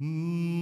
Singing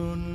on